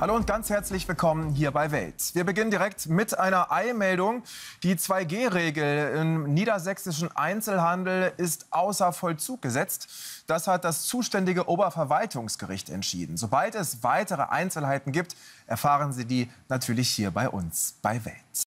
Hallo und ganz herzlich willkommen hier bei Welt. Wir beginnen direkt mit einer Eilmeldung. Die 2G-Regel im niedersächsischen Einzelhandel ist außer Vollzug gesetzt. Das hat das zuständige Oberverwaltungsgericht entschieden. Sobald es weitere Einzelheiten gibt, erfahren Sie die natürlich hier bei uns bei Welt.